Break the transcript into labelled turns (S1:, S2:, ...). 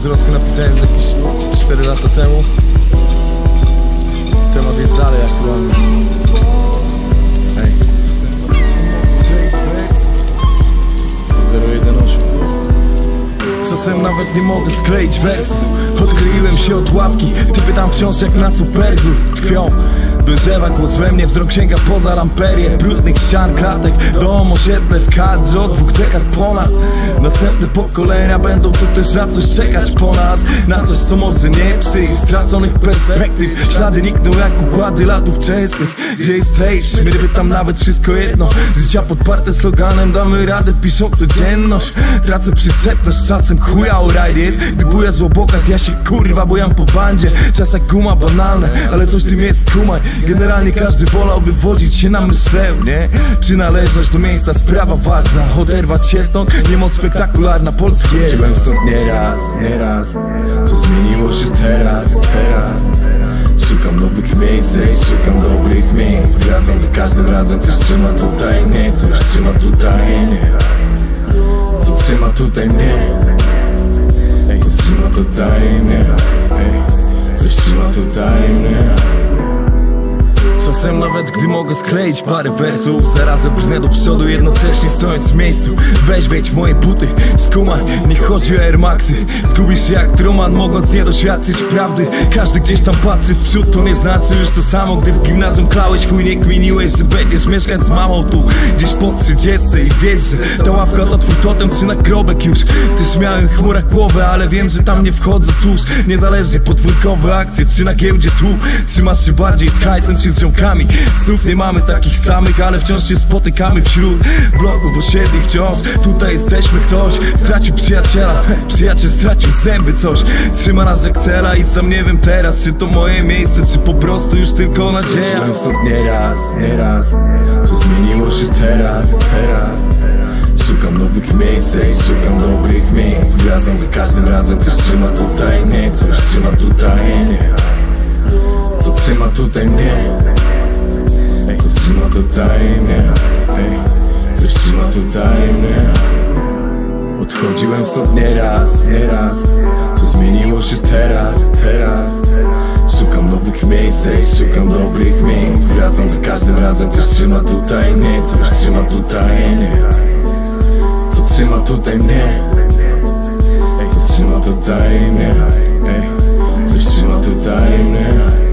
S1: Tą zwrotkę napisałem jakieś 4 lata temu. Temat jest dalej aktualny. Ej, co sen? Straight facts 018 Czasem nawet nie mogę skleić wersu. Odkleiłem się od ławki. Ty pytam wciąż jak na superglu Tkwią Dojrzewa głos we mnie, wzrok sięga poza lamperię. Brudnych ścian, klatek, dom, osiedle w kadrze Od dwóch dekad ponad. Następne pokolenia będą tu też na coś czekać po nas. Na coś co może nie przyjść Straconych perspektyw. Ślady nikną jak układy lat wczesnych. Gdzie jesteś? Mnie pytam nawet wszystko jedno. Życia podparte sloganem Damy radę piszą codzienność. Tracę przyczepność, czasem chuja o jest. Gdy bujasz w obokach, ja się kurwa bujam po bandzie. Czas jak guma banalne, ale coś tym jest kumaj Generalnie każdy wolałby wodzić się na myślenie Przynależność do miejsca, sprawa ważna. Oderwać się stąd, niemoc spektakularna Polskie. Byłem stąd nieraz, nieraz Co zmieniło się teraz, teraz? Szukam nowych miejsc, ej, szukam dobrych miejsc. Wracam za każdym razem, coś trzyma tutaj mnie Coś trzyma tutaj mnie. Co trzyma tutaj mnie? Ej, co trzyma tutaj mnie? Ej, coś trzyma tutaj mnie Czasem nawet gdy mogę skleić parę wersów. Zarazem brnę do przodu jednocześnie stojąc w miejscu. Weź wejdź w moje buty, skumaj, nie chodzi o Air Maxy. Zgubisz się jak Truman mogąc nie doświadczyć prawdy. Każdy gdzieś tam patrzy w przód, to nie znaczy już to samo. Gdy w gimnazjum klałeś, chuj nie kminiłeś, że będziesz mieszkać z mamą tu. Gdzieś po trzydziestce i wiesz, że ta ławka to twój totem czy nagrobek już. Też miałem chmurach głowę, ale wiem, że tam nie wchodzę, cóż Niezależnie podwórkowe akcje, czy na giełdzie tu. Trzymasz się bardziej z hajsem czy z ziomkami Znów nie mamy takich samych, ale wciąż się spotykamy wśród bloków osiedli wciąż. Tutaj jesteśmy ktoś, stracił przyjaciela. Przyjaciel stracił zęby coś Trzyma nas jak cela. I sam nie wiem teraz Czy to moje miejsce, czy po prostu już tylko nadzieja. Byłem stąd nieraz, nieraz Co zmieniło się teraz, teraz. Szukam nowych miejsc, ej, szukam dobrych miejsc. Wracam za każdym razem, coś trzyma tutaj mnie Coś trzyma tutaj mnie. Co trzyma tutaj mnie trzyma tutaj mnie Ej, coś trzyma tutaj mnie Odchodziłem stąd nieraz, nieraz Co zmieniło się teraz, teraz? Szukam nowych miejsc, ej, szukam dobrych miejsc. Wracam za każdym razem, coś trzyma tutaj mnie Coś trzyma tutaj mnie. Co trzyma tutaj mnie? Co trzyma tutaj mnie? Ej, coś trzyma tutaj mnie